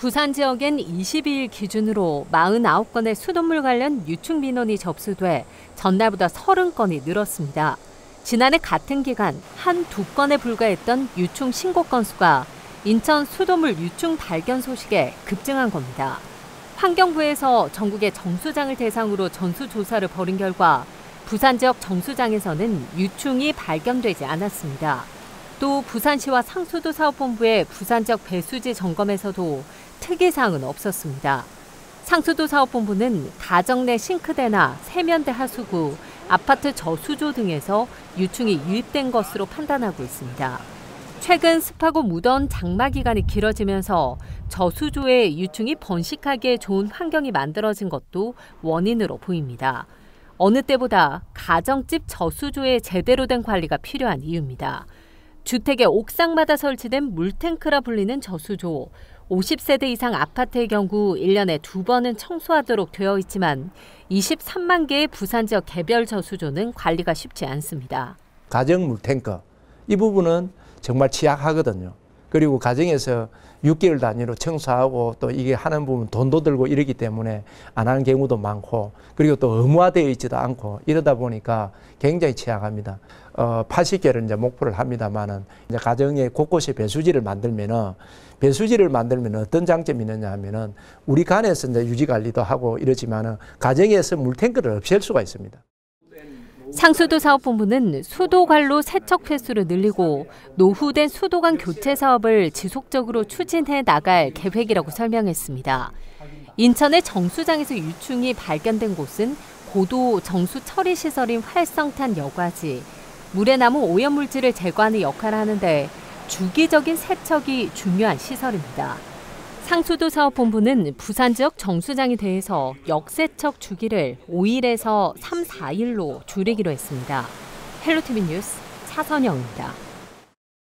부산 지역엔 22일 기준으로 49건의 수돗물 관련 유충 민원이 접수돼 전날보다 30건이 늘었습니다. 지난해 같은 기간 한 두 건에 불과했던 유충 신고 건수가 인천 수돗물 유충 발견 소식에 급증한 겁니다. 환경부에서 전국의 정수장을 대상으로 전수조사를 벌인 결과 부산 지역 정수장에서는 유충이 발견되지 않았습니다. 또 부산시와 상수도 사업본부의 부산 지역 배수지 점검에서도 특이사항은 없었습니다. 상수도 사업본부는 가정 내 싱크대나 세면대 하수구, 아파트 저수조 등에서 유충이 유입된 것으로 판단하고 있습니다. 최근 습하고 무더운 장마 기간이 길어지면서 저수조에 유충이 번식하기에 좋은 환경이 만들어진 것도 원인으로 보입니다. 어느 때보다 가정집 저수조의 제대로 된 관리가 필요한 이유입니다. 주택의 옥상마다 설치된 물탱크라 불리는 저수조. 50세대 이상 아파트의 경우 1년에 두 번은 청소하도록 되어 있지만 23만 개의 부산 지역 개별 저수조는 관리가 쉽지 않습니다. 가정 물탱크 이 부분은 정말 취약하거든요. 그리고 가정에서 6개월 단위로 청소하고 또 이게 하는 부분 돈도 들고 이러기 때문에 안 하는 경우도 많고 그리고 또 의무화되어 있지도 않고 이러다 보니까 굉장히 취약합니다. 어, 80개를 이제 목표를 합니다만은 이제 가정에 곳곳에 배수지를 만들면은 배수지를 만들면 어떤 장점이 있느냐 하면은 우리 간에서 이제 유지 관리도 하고 이러지만은 가정에서 물탱크를 없앨 수가 있습니다. 상수도 사업본부는 수도관로 세척 횟수를 늘리고 노후된 수도관 교체 사업을 지속적으로 추진해 나갈 계획이라고 설명했습니다. 인천의 정수장에서 유충이 발견된 곳은 고도 정수 처리 시설인 활성탄 여과지, 물에 남은 오염물질을 제거하는 역할을 하는데 주기적인 세척이 중요한 시설입니다. 상수도 사업본부는 부산 지역 정수장에 대해서 역세척 주기를 5일에서 3, 4일로 줄이기로 했습니다. 헬로티비 뉴스 차선영입니다.